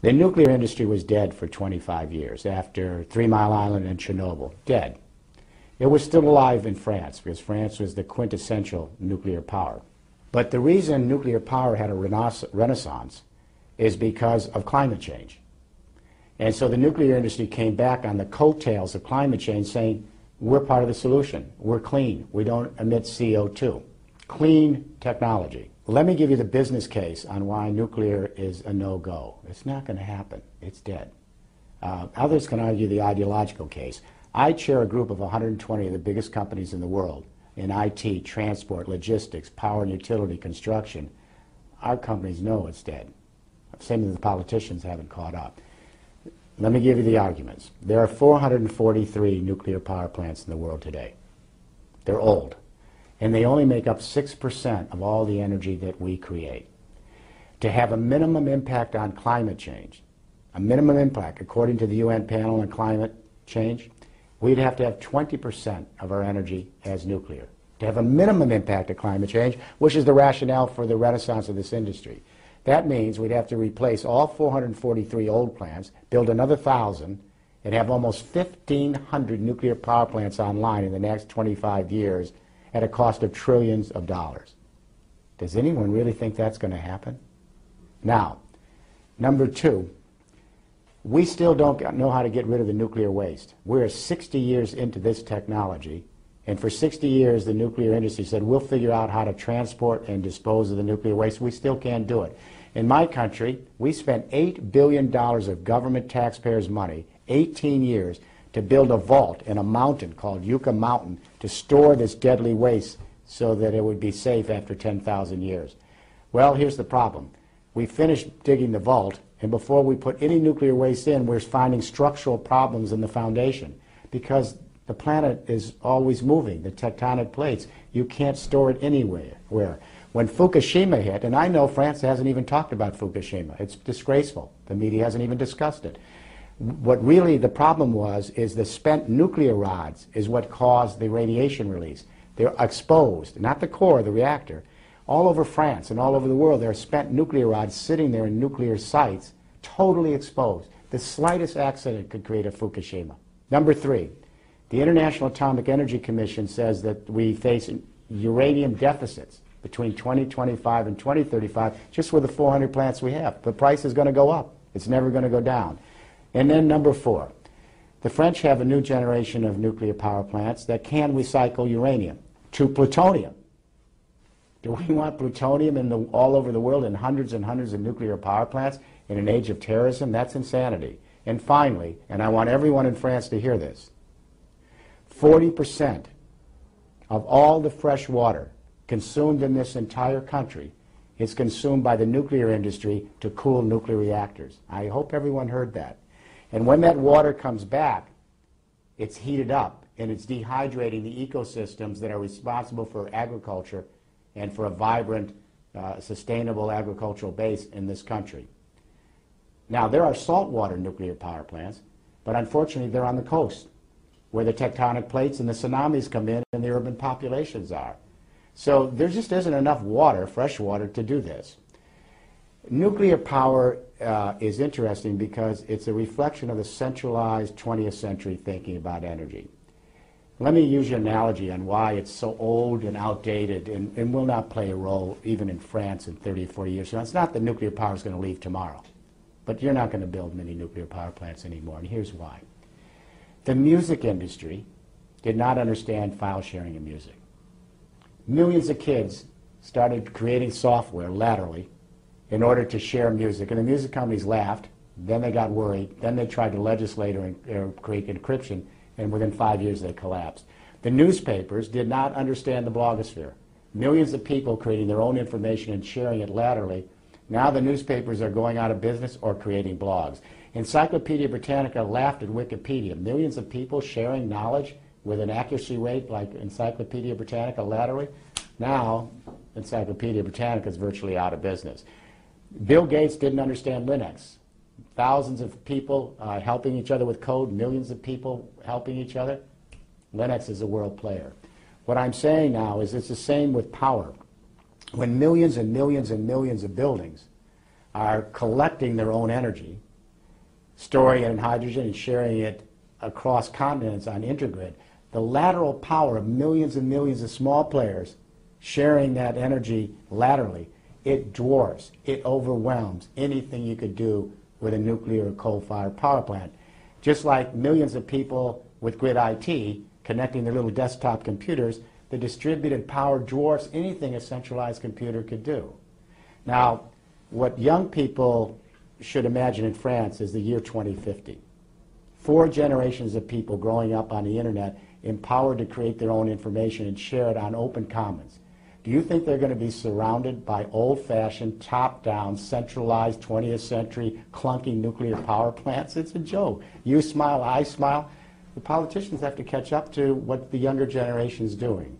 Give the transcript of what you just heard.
The nuclear industry was dead for 25 years after Three Mile Island and Chernobyl. Dead. It was still alive in France because France was the quintessential nuclear power. But the reason nuclear power had a renaissance is because of climate change. And so the nuclear industry came back on the coattails of climate change saying, we're part of the solution. We're clean. We don't emit CO2. Clean technology. Let me give you the business case on why nuclear is a no-go. It's not going to happen. It's dead. Uh, others can argue the ideological case. I chair a group of 120 of the biggest companies in the world in IT, transport, logistics, power and utility, construction. Our companies know it's dead. Same as the politicians haven't caught up. Let me give you the arguments. There are 443 nuclear power plants in the world today. They're old and they only make up 6% of all the energy that we create. To have a minimum impact on climate change, a minimum impact according to the UN panel on climate change, we'd have to have 20% of our energy as nuclear. To have a minimum impact of climate change, which is the rationale for the renaissance of this industry. That means we'd have to replace all 443 old plants, build another 1,000, and have almost 1,500 nuclear power plants online in the next 25 years at a cost of trillions of dollars. Does anyone really think that's going to happen? Now, number two, we still don't know how to get rid of the nuclear waste. We're 60 years into this technology, and for 60 years the nuclear industry said, we'll figure out how to transport and dispose of the nuclear waste. We still can't do it. In my country, we spent $8 billion of government taxpayers' money, 18 years, to build a vault in a mountain called Yucca Mountain to store this deadly waste so that it would be safe after 10,000 years. Well, here's the problem. We finished digging the vault, and before we put any nuclear waste in, we're finding structural problems in the foundation because the planet is always moving, the tectonic plates. You can't store it anywhere. Where? When Fukushima hit, and I know France hasn't even talked about Fukushima. It's disgraceful. The media hasn't even discussed it what really the problem was is the spent nuclear rods is what caused the radiation release. They're exposed, not the core of the reactor. All over France and all over the world, there are spent nuclear rods sitting there in nuclear sites, totally exposed. The slightest accident could create a Fukushima. Number three, the International Atomic Energy Commission says that we face uranium deficits between 2025 and 2035 just with the 400 plants we have. The price is going to go up. It's never going to go down. And then number four, the French have a new generation of nuclear power plants that can recycle uranium to plutonium. Do we want plutonium in the, all over the world in hundreds and hundreds of nuclear power plants in an age of terrorism? That's insanity. And finally, and I want everyone in France to hear this, 40% of all the fresh water consumed in this entire country is consumed by the nuclear industry to cool nuclear reactors. I hope everyone heard that. And when that water comes back, it's heated up and it's dehydrating the ecosystems that are responsible for agriculture and for a vibrant, uh, sustainable agricultural base in this country. Now, there are saltwater nuclear power plants, but unfortunately, they're on the coast where the tectonic plates and the tsunamis come in and the urban populations are. So there just isn't enough water, fresh water, to do this. Nuclear power uh, is interesting because it's a reflection of the centralized 20th century thinking about energy. Let me use your analogy on why it's so old and outdated and, and will not play a role even in France in 30 or 40 years. So it's not that nuclear power is going to leave tomorrow, but you're not going to build many nuclear power plants anymore, and here's why. The music industry did not understand file sharing in music. Millions of kids started creating software laterally in order to share music. And the music companies laughed. Then they got worried. Then they tried to legislate or, or create encryption, and within five years they collapsed. The newspapers did not understand the blogosphere. Millions of people creating their own information and sharing it laterally. Now the newspapers are going out of business or creating blogs. Encyclopedia Britannica laughed at Wikipedia. Millions of people sharing knowledge with an accuracy rate like Encyclopedia Britannica laterally. Now, Encyclopedia Britannica is virtually out of business. Bill Gates didn't understand Linux. Thousands of people uh, helping each other with code, millions of people helping each other. Linux is a world player. What I'm saying now is it's the same with power. When millions and millions and millions of buildings are collecting their own energy storing it in hydrogen and sharing it across continents on intergrid, the lateral power of millions and millions of small players sharing that energy laterally, it dwarfs, it overwhelms anything you could do with a nuclear or coal-fired power plant. Just like millions of people with grid IT connecting their little desktop computers, the distributed power dwarfs anything a centralized computer could do. Now, what young people should imagine in France is the year 2050. Four generations of people growing up on the internet empowered to create their own information and share it on open commons. Do you think they're going to be surrounded by old-fashioned, top-down, centralized 20th century clunky nuclear power plants? It's a joke. You smile, I smile. The politicians have to catch up to what the younger generation is doing.